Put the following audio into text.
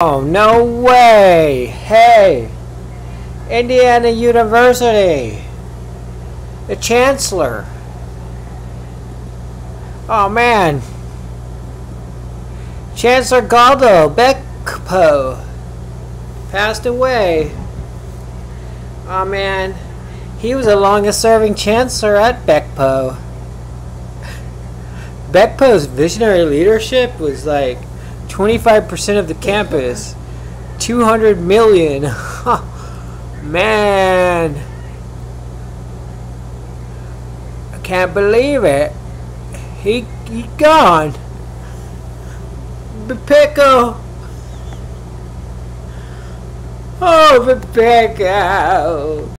Oh, no way! Hey! Indiana University! The Chancellor! Oh man! Chancellor Galdo Beckpo passed away. Oh man, he was the longest serving chancellor at Beckpo. Beckpo's visionary leadership was like 25% of the campus. 200 million. Man. I can't believe it. He he gone. Pickle. Oh, Pepeko.